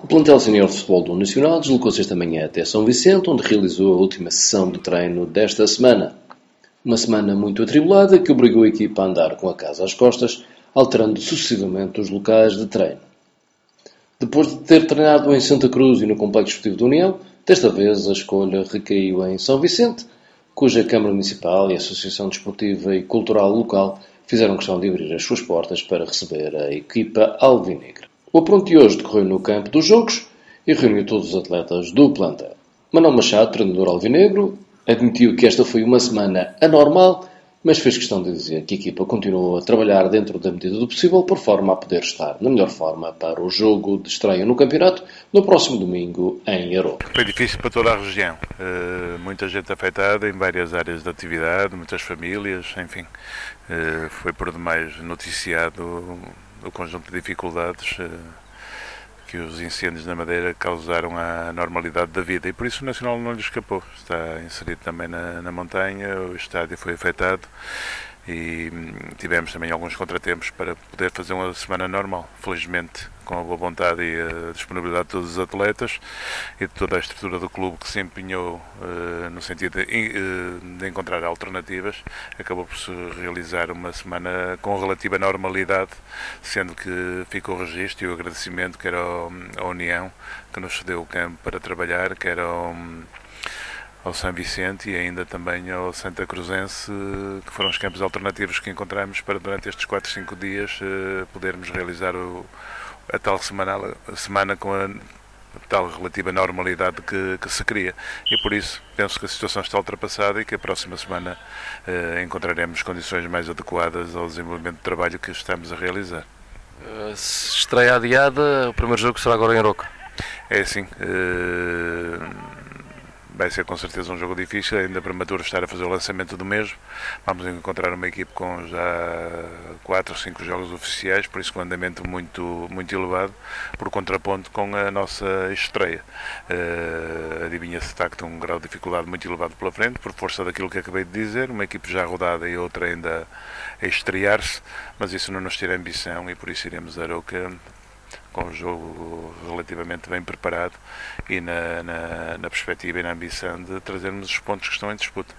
O plantel senior de futebol do Nacional deslocou-se esta manhã até São Vicente, onde realizou a última sessão de treino desta semana. Uma semana muito atribulada que obrigou a equipa a andar com a casa às costas, alterando sucessivamente os locais de treino. Depois de ter treinado em Santa Cruz e no Complexo Esportivo da União, desta vez a escolha recaiu em São Vicente, cuja Câmara Municipal e Associação Desportiva e Cultural local fizeram questão de abrir as suas portas para receber a equipa alvinegra. O hoje decorreu no campo dos jogos e reuniu todos os atletas do plantel. Manuel Machado, treinador alvinegro, admitiu que esta foi uma semana anormal, mas fez questão de dizer que a equipa continuou a trabalhar dentro da medida do possível por forma a poder estar na melhor forma para o jogo de estreia no campeonato no próximo domingo em Aroca. Foi difícil para toda a região. Uh, muita gente afetada em várias áreas de atividade, muitas famílias, enfim. Uh, foi por demais noticiado o conjunto de dificuldades uh, que os incêndios na Madeira causaram à normalidade da vida e por isso o Nacional não lhe escapou. Está inserido também na, na montanha, o estádio foi afetado e hum, tivemos também alguns contratempos para poder fazer uma semana normal. Felizmente, com a boa vontade e a disponibilidade de todos os atletas e de toda a estrutura do clube que se empenhou uh, no sentido de, uh, de, encontrar alternativas, acabou por se realizar uma semana com relativa normalidade, sendo que ficou o registro e o agradecimento que era a União que nos cedeu o campo para trabalhar, que era o, ao São Vicente e ainda também ao Santa Cruzense, que foram os campos alternativos que encontramos para durante estes 4, 5 dias eh, podermos realizar o, a tal semana, a semana com a tal relativa normalidade que, que, se cria. E por isso penso que a situação está ultrapassada e que a próxima semana eh, encontraremos condições mais adequadas ao desenvolvimento do trabalho que estamos a realizar. Uh, estreia adiada, o primeiro jogo será agora em Roca. É assim. Uh, vai ser com certeza um jogo difícil, ainda prematuro estar a fazer o lançamento do mesmo. Vamos encontrar uma equipe com já 4 ou 5 jogos oficiais, por isso com um andamento muito, muito elevado, por contraponto com a nossa estreia. Uh, Adivinha-se está que um grau de dificuldade muito elevado pela frente, por força daquilo que acabei de dizer, uma equipe já rodada e outra ainda a estrear-se, mas isso não nos tira ambição e por isso iremos a Aroca com o jogo relativamente bem preparado e na, na, na perspectiva e na ambição de trazermos os pontos que estão em disputa.